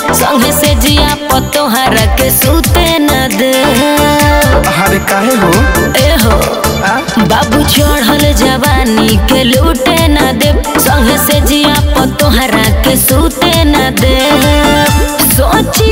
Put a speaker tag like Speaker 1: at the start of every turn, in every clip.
Speaker 1: संगे से जिया पतो हर के सूते न दे
Speaker 2: हर काहे हो?
Speaker 1: ए हो बाबू चढ़ल जवानी के लूटे न दे संगे से जिया पतो हर के सूते न दे सोची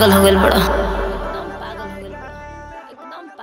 Speaker 1: पागल हो गया बड़ा।